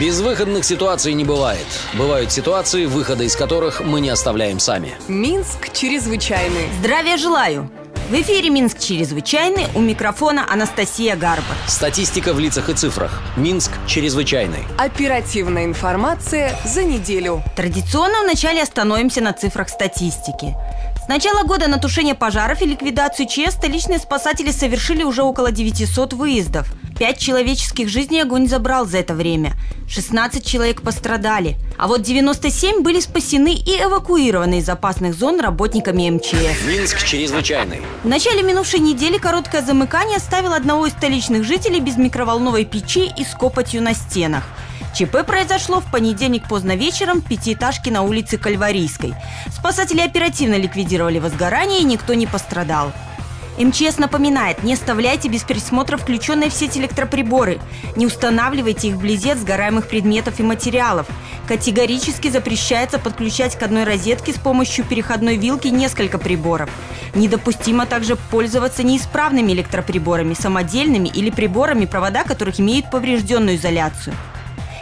Безвыходных ситуаций не бывает. Бывают ситуации, выхода из которых мы не оставляем сами. Минск чрезвычайный. Здравия желаю! В эфире «Минск чрезвычайный» у микрофона Анастасия Гарбар. Статистика в лицах и цифрах. Минск чрезвычайный. Оперативная информация за неделю. Традиционно вначале остановимся на цифрах статистики. Начала года на тушение пожаров и ликвидацию ЧС столичные спасатели совершили уже около 900 выездов. Пять человеческих жизней огонь забрал за это время. 16 человек пострадали. А вот 97 были спасены и эвакуированы из опасных зон работниками МЧС. Минск чрезвычайный. В начале минувшей недели короткое замыкание оставило одного из столичных жителей без микроволновой печи и с копотью на стенах. ЧП произошло в понедельник поздно вечером в пятиэтажке на улице Кальварийской. Спасатели оперативно ликвидировали возгорание и никто не пострадал. МЧС напоминает, не оставляйте без присмотра включенные в сеть электроприборы. Не устанавливайте их вблизи от сгораемых предметов и материалов. Категорически запрещается подключать к одной розетке с помощью переходной вилки несколько приборов. Недопустимо также пользоваться неисправными электроприборами, самодельными или приборами, провода которых имеют поврежденную изоляцию.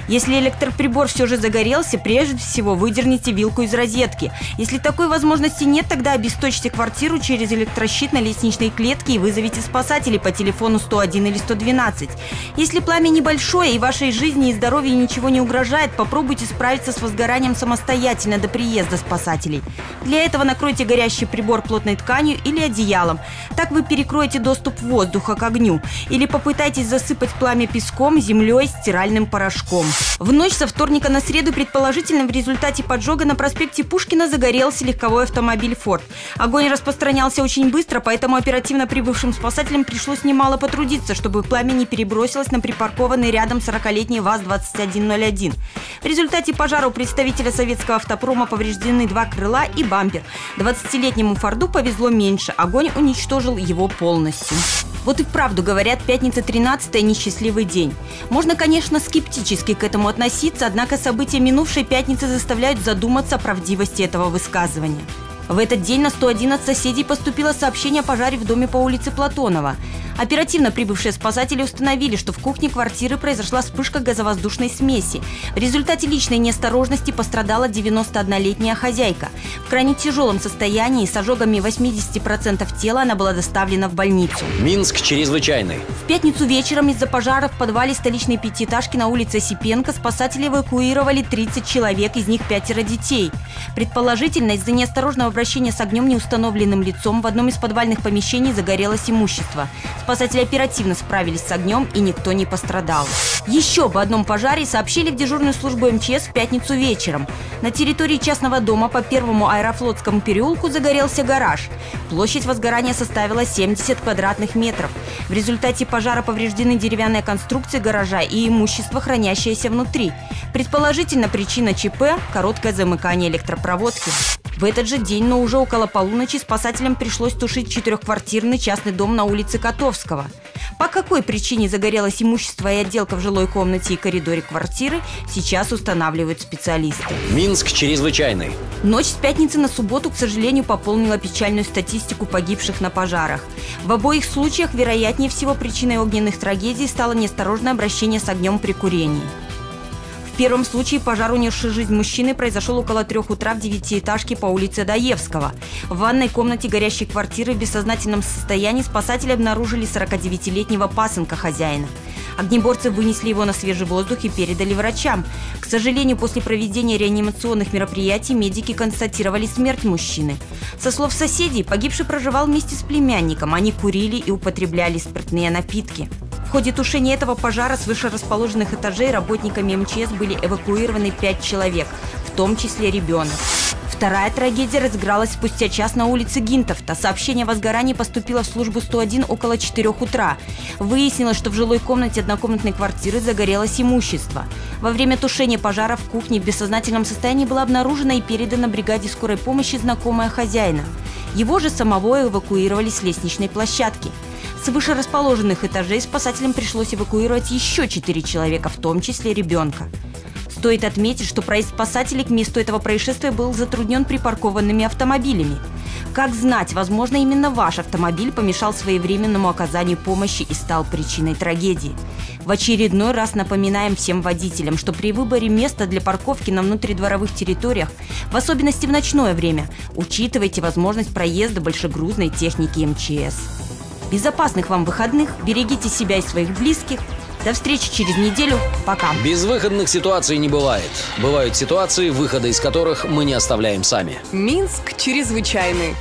Если электроприбор все же загорелся, прежде всего выдерните вилку из розетки. Если такой возможности нет, тогда обесточьте квартиру через электрощит на лестничной клетке и вызовите спасателей по телефону 101 или 112. Если пламя небольшое и вашей жизни и здоровью ничего не угрожает, попробуйте справиться с возгоранием самостоятельно до приезда спасателей. Для этого накройте горящий прибор плотной тканью или одеялом. Так вы перекроете доступ воздуха к огню. Или попытайтесь засыпать пламя песком, землей, стиральным порошком. В ночь со вторника на среду предположительно в результате поджога на проспекте Пушкина загорелся легковой автомобиль «Форд». Огонь распространялся очень быстро, поэтому оперативно прибывшим спасателям пришлось немало потрудиться, чтобы пламя не перебросилось на припаркованный рядом 40-летний ВАЗ-2101. В результате пожара у представителя советского автопрома повреждены два крыла и бампер. 20-летнему «Форду» повезло меньше, огонь уничтожил его полностью. Вот и вправду говорят, пятница 13 несчастливый день. Можно, конечно, скептически к этому относиться, однако события минувшей пятницы заставляют задуматься о правдивости этого высказывания. В этот день на 101 от соседей поступило сообщение о пожаре в доме по улице Платонова. Оперативно прибывшие спасатели установили, что в кухне квартиры произошла вспышка газовоздушной смеси. В результате личной неосторожности пострадала 91-летняя хозяйка. В крайне тяжелом состоянии с ожогами 80% тела она была доставлена в больницу. Минск чрезвычайный. В пятницу вечером из-за пожара в подвале столичной пятиэтажки на улице Осипенко спасатели эвакуировали 30 человек, из них пятеро детей. Предположительно, из-за неосторожного обращения с огнем неустановленным лицом в одном из подвальных помещений загорелось имущество. Спасатели оперативно справились с огнем и никто не пострадал. Еще об одном пожаре сообщили в дежурную службу МЧС в пятницу вечером. На территории частного дома по первому аэрофлотскому переулку загорелся гараж. Площадь возгорания составила 70 квадратных метров. В результате пожара повреждены деревянная конструкция гаража и имущество, хранящееся внутри. Предположительно, причина ЧП – короткое замыкание электропроводки. В этот же день, но уже около полуночи, спасателям пришлось тушить четырехквартирный частный дом на улице Котовского. По какой причине загорелось имущество и отделка в жилой комнате и коридоре квартиры, сейчас устанавливают специалисты. Минск чрезвычайный. Ночь с пятницы на субботу, к сожалению, пополнила печальную статистику погибших на пожарах. В обоих случаях, вероятнее всего, причиной огненных трагедий стало неосторожное обращение с огнем при курении. Первом случае пожар, унесший жизнь мужчины, произошел около трех утра в девятиэтажке по улице Даевского. В ванной комнате горящей квартиры в бессознательном состоянии спасатели обнаружили 49-летнего пасынка хозяина. Огнеборцы вынесли его на свежий воздух и передали врачам. К сожалению, после проведения реанимационных мероприятий медики констатировали смерть мужчины. Со слов соседей, погибший проживал вместе с племянником. Они курили и употребляли спиртные напитки. В ходе тушения этого пожара с вышерасположенных этажей работниками МЧС были эвакуированы пять человек, в том числе ребенок. Вторая трагедия разыгралась спустя час на улице Гинтовта. Сообщение о возгорании поступило в службу 101 около 4 утра. Выяснилось, что в жилой комнате однокомнатной квартиры загорелось имущество. Во время тушения пожара в кухне в бессознательном состоянии была обнаружена и передана бригаде скорой помощи знакомая хозяина. Его же самого эвакуировали с лестничной площадки. С вышерасположенных этажей спасателям пришлось эвакуировать еще четыре человека, в том числе ребенка. Стоит отметить, что проезд спасателей к месту этого происшествия был затруднен припаркованными автомобилями. Как знать, возможно, именно ваш автомобиль помешал своевременному оказанию помощи и стал причиной трагедии. В очередной раз напоминаем всем водителям, что при выборе места для парковки на внутридворовых территориях, в особенности в ночное время, учитывайте возможность проезда большегрузной техники МЧС. Безопасных вам выходных, берегите себя и своих близких. До встречи через неделю. Пока. Безвыходных ситуаций не бывает. Бывают ситуации, выхода из которых мы не оставляем сами. Минск чрезвычайный.